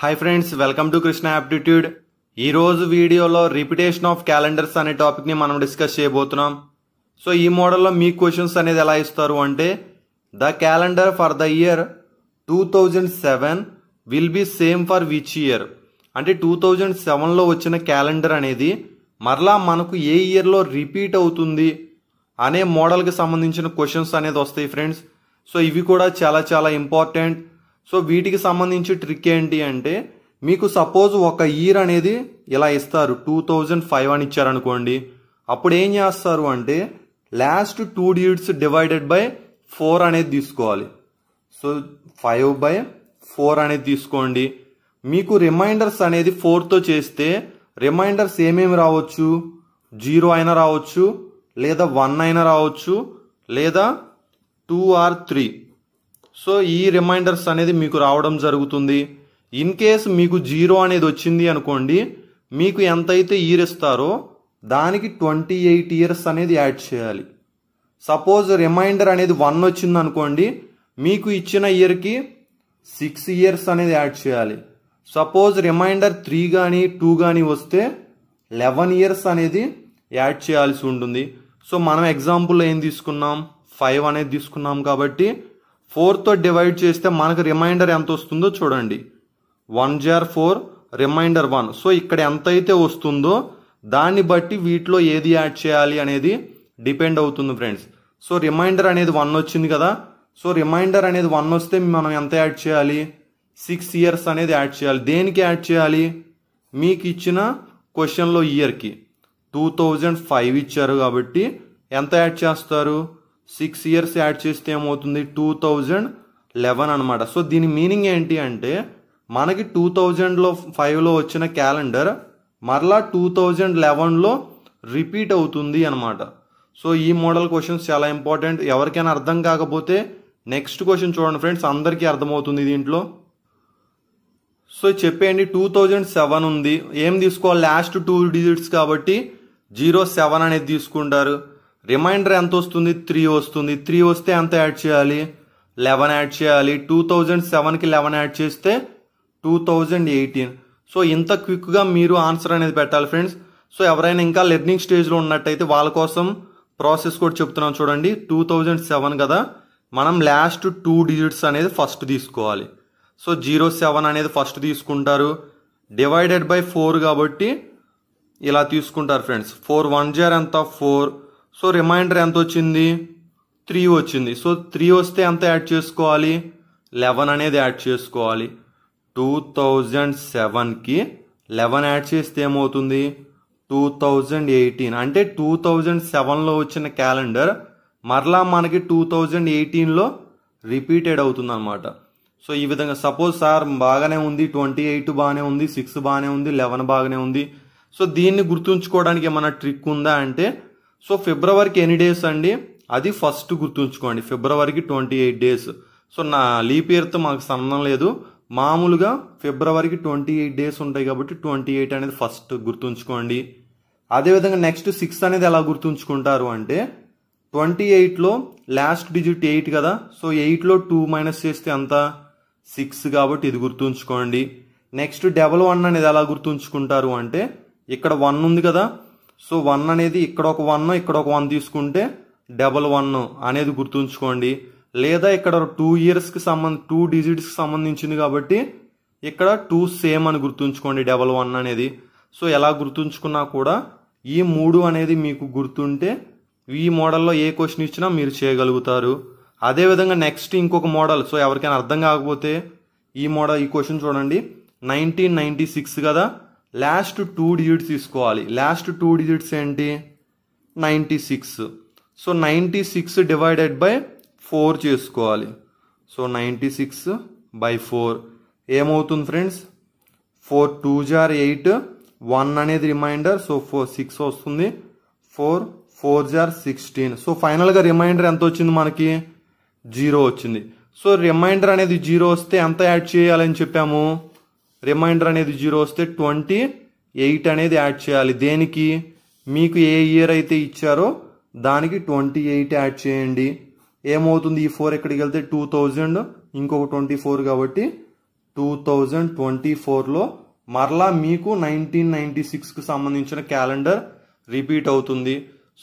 Hi friends welcome to Krishna aptitude ఈ రోజు వీడియోలో రిపిటేషన్ ఆఫ్ క్యాలెండర్స్ అనే టాపిక్ని మనం డిస్కస్ చేయబోతున్నాం. సో ఈ మోడల్లో మీ క్వశ్చన్స్ అనేది ఎలా ఇస్తారు అంటే the calendar for the year two thousand seven will be same for which year అంటే టూ థౌజండ్ సెవెన్లో వచ్చిన క్యాలెండర్ అనేది మరలా మనకు ఏ ఇయర్లో రిపీట్ అవుతుంది అనే మోడల్కి సంబంధించిన క్వశ్చన్స్ అనేది వస్తాయి ఫ్రెండ్స్ సో ఇవి కూడా చాలా చాలా ఇంపార్టెంట్ సో వీటికి సంబంధించి ట్రిక్ ఏంటి అంటే మీకు సపోజ్ ఒక ఇయర్ అనేది ఇలా ఇస్తారు టూ థౌజండ్ ఫైవ్ అని ఇచ్చారనుకోండి. అప్పుడు ఏం చేస్తారు అంటే last two digits divided by four అనేది తీసుకోవాలి. సో ఫైవ్ బై ఫోర్ అనేది తీసుకోండి. మీకు రిమైండర్స్ అనేది ఫోర్తో చేస్తే రిమైండర్స్ ఏమేమి రావచ్చు? జీరో అయినా రావచ్చు లేదా వన్ అయినా రావచ్చు లేదా టూ ఆర్ త్రీ సో ఈ రిమైండర్స్ అనేది మీకు రావడం జరుగుతుంది. ఇన్ కేస్ మీకు జీరో అనేది వచ్చింది అనుకోండి మీకు ఎంతైతే ఇయర్ ఇస్తారో దానికి ట్వంటీ ఎయిట్ ఇయర్స్ అనేది యాడ్ చేయాలి. సపోజ్ రిమైండర్ అనేది వన్ వచ్చింది అనుకోండి మీకు ఇచ్చిన ఇయర్కి సిక్స్ ఇయర్స్ అనేది యాడ్ చేయాలి. సపోజ్ రిమైండర్ త్రీ కానీ టూ కానీ వస్తే లెవెన్ ఇయర్స్ అనేది యాడ్ చేయాల్సి ఉంటుంది. సో మనం ఎగ్జాంపుల్ ఏం తీసుకున్నాం? ఫైవ్ అనేది తీసుకున్నాం కాబట్టి ఫోర్తో డివైడ్ చేస్తే మనకు రిమైండర్ ఎంత వస్తుందో చూడండి. వన్ జార్ ఫోర్ రిమైండర్ వన్. సో ఇక్కడ ఎంత అయితే వస్తుందో దాన్ని బట్టి వీటిలో ఏది యాడ్ చేయాలి అనేది డిపెండ్ అవుతుంది ఫ్రెండ్స్. సో రిమైండర్ అనేది వన్ వచ్చింది కదా. సో రిమైండర్ అనేది వన్ వస్తే మనం ఎంత యాడ్ చేయాలి? సిక్స్ ఇయర్స్ అనేది యాడ్ చేయాలి. దేనికి యాడ్ చేయాలి? మీకు ఇచ్చిన క్వశ్చన్లో ఇయర్కి. టూ థౌజండ్ ఫైవ్ ఇచ్చారు కాబట్టి ఎంత యాడ్ చేస్తారు? సిక్స్ ఇయర్స్ యాడ్ చేస్తే ఏమవుతుంది? టూ థౌజండ్ లెవెన్ అనమాట సో దీని మీనింగ్ ఏంటి అంటే మనకి టూ థౌజండ్లో ఫైవ్లో వచ్చిన క్యాలెండర్ మరలా టూ థౌజండ్ లెవెన్లో రిపీట్ అవుతుంది అనమాట సో ఈ మోడల్ క్వశ్చన్స్ చాలా ఇంపార్టెంట్. ఎవరికైనా అర్థం కాకపోతే నెక్స్ట్ క్వశ్చన్ చూడండి ఫ్రెండ్స్ అందరికీ అర్థమవుతుంది దీంట్లో. సో చెప్పేయండి టూ థౌజండ్ సెవెన్ ఉంది. ఏం తీసుకోవాలి? లాస్ట్ టూ డిజిట్స్ కాబట్టి జీరో సెవెన్ అనేది తీసుకుంటారు. రిమైండర్ ఎంత వస్తుంది? త్రీ వస్తుంది. త్రీ వస్తే ఎంత యాడ్ చేయాలి? లెవెన్ యాడ్ చేయాలి. టూ థౌజండ్ సెవెన్కి లెవెన్ యాడ్ చేస్తే టూ థౌజండ్ ఎయిటీన్. సో ఇంత క్విక్గా మీరు ఆన్సర్ అనేది పెట్టాలి ఫ్రెండ్స్. సో ఎవరైనా ఇంకా లెర్నింగ్ స్టేజ్లో ఉన్నట్టయితే వాళ్ళ కోసం ప్రాసెస్ కూడా చెప్తున్నాం చూడండి. టూ థౌజండ్ సెవెన్ కదా. మనం లాస్ట్ టూ డిజిట్స్ అనేది ఫస్ట్ తీసుకోవాలి. సో జీరో సెవెన్ అనేది ఫస్ట్ తీసుకుంటారు. డివైడెడ్ బై ఫోర్ కాబట్టి ఇలా తీసుకుంటారు ఫ్రెండ్స్. ఫోర్ వన్ జీరో ఎంత? ఫోర్. సో రిమైండర్ ఎంత వచ్చింది త్రీ వచ్చింది. సో త్రీ వస్తే ఎంత యాడ్ చేసుకోవాలి? లెవెన్ అనేది యాడ్ చేసుకోవాలి. టూ థౌజండ్ సెవెన్కి లెవెన్ యాడ్ చేస్తే ఏమవుతుంది? Two thousand eighteen. అంటే టూ థౌజండ్ సెవెన్లో వచ్చిన క్యాలెండర్ మరలా మనకి టూ థౌజండ్ ఎయిటీన్లో రిపీటెడ్ అవుతుంది అనమాట సో ఈ విధంగా సపోజ్ సార్ బాగానే ఉంది ట్వంటీ ఎయిట్ బాగానే ఉంది సిక్స్ బాగానే ఉంది లెవెన్ బాగానే ఉంది. సో దీన్ని గుర్తుంచుకోవడానికి ఏమైనా ట్రిక్ ఉందా అంటే సో ఫిబ్రవరికి ఎన్ని డేస్ అండి? అది ఫస్ట్ గుర్తుంచుకోండి. ఫిబ్రవరికి ట్వంటీ ఎయిట్ డేస్. సో నా లీప్ ఇయర్తో మాకు సంబంధం లేదు. మామూలుగా ఫిబ్రవరికి ట్వంటీ ఎయిట్ డేస్ ఉంటాయి కాబట్టి ట్వంటీ ఎయిట్ అనేది ఫస్ట్ గుర్తుంచుకోండి. అదేవిధంగా నెక్స్ట్ సిక్స్ అనేది ఎలా గుర్తుంచుకుంటారు అంటే ట్వంటీ ఎయిట్లో లాస్ట్ డిజిట్ ఎయిట్ కదా? సో ఎయిట్లో టూ మైనస్ చేస్తే అంత సిక్స్ కాబట్టి ఇది గుర్తుంచుకోండి. నెక్స్ట్ డబల్ వన్ అనేది ఎలా గుర్తుంచుకుంటారు అంటే ఇక్కడ వన్ ఉంది కదా? సో వన్ అనేది ఇక్కడ ఒక వన్ ఇక్కడ ఒక వన్ తీసుకుంటే డబల్ వన్ అనేది గుర్తుంచుకోండి. లేదా ఇక్కడ టూ ఇయర్స్కి సంబంధ టూ డిజిట్స్కి సంబంధించింది కాబట్టి ఇక్కడ టూ సేమ్ అని గుర్తుంచుకోండి డబల్ వన్ అనేది. సో ఎలా గుర్తుంచుకున్నా కూడా ఈ మూడు అనేది మీకు గుర్తుంటే ఈ మోడల్లో ఏ క్వశ్చన్ ఇచ్చినా మీరు చేయగలుగుతారు. అదేవిధంగా నెక్స్ట్ ఇంకొక మోడల్ సో ఎవరికైనా అర్థం కాకపోతే ఈ మోడల్ ఈ క్వశ్చన్ చూడండి. నైన్టీన్ నైంటీ సిక్స్ కదా. లాస్ట్ టూ డిజిట్స్ తీసుకోవాలి. లాస్ట్ టూ డిజిట్స్ ఏంటి? Ninety six. So ninety six divided by four చేసుకోవాలి. So ninety six by four. ఏమవుతుంది ఫ్రెండ్స్? ఫోర్ టూ జార్ ఎయిట్ వన్ అనేది రిమైండర్. సో ఫోర్ సిక్స్ వస్తుంది. Four four జార్ sixteen. So ఫైనల్గా reminder ఎంత వచ్చింది మనకి? జీరో వచ్చింది. సో రిమైండర్ అనేది జీరో వస్తే ఎంత యాడ్ చేయాలని చెప్పాము? రిమైండర్ అనేది జీరో వస్తే ట్వంటీ ఎయిట్ అనేది యాడ్ చేయాలి. దేనికి? మీకు ఏ ఇయర్ అయితే ఇచ్చారో దానికి ట్వంటీ ఎయిట్ యాడ్ చేయండి. ఏమవుతుంది? ఈ ఫోర్ ఎక్కడికి వెళ్తే టూ థౌజండ్ ఇంకొక ట్వంటీ ఫోర్ కాబట్టి టూ థౌజండ్ ట్వంటీ ఫోర్లో మరలా మీకు నైన్టీన్ నైన్టీ సిక్స్కి సంబంధించిన క్యాలెండర్ రిపీట్ అవుతుంది.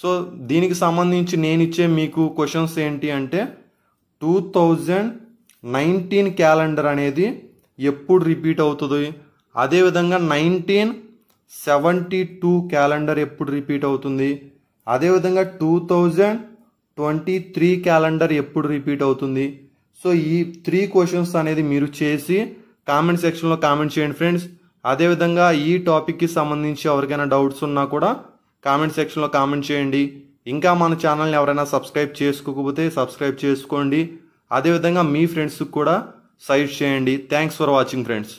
సో దీనికి సంబంధించి నేను ఇచ్చే మీకు క్వశ్చన్స్ ఏంటి అంటే టూ థౌజండ్ నైన్టీన్ క్యాలెండర్ అనేది ఎప్పుడు రిపీట్ అవుతుంది? అదేవిధంగా నైన్టీన్ సెవెంటీ టూ క్యాలెండర్ ఎప్పుడు రిపీట్ అవుతుంది? అదేవిధంగా two thousand twenty three calendar ఎప్పుడు రిపీట్ అవుతుంది? సో ఈ త్రీ క్వశ్చన్స్ అనేది మీరు చేసి కామెంట్ సెక్షన్లో కామెంట్ చేయండి ఫ్రెండ్స్ అదేవిధంగా ఈ టాపిక్కి సంబంధించి ఎవరికైనా డౌట్స్ ఉన్నా కూడా కామెంట్ సెక్షన్లో కామెంట్ చేయండి. ఇంకా మన ఛానల్ని ఎవరైనా సబ్స్క్రైబ్ చేసుకోకపోతే సబ్స్క్రైబ్ చేసుకోండి. అదేవిధంగా మీ ఫ్రెండ్స్కి కూడా సైజ్ చేయండి. Thanks for watching friends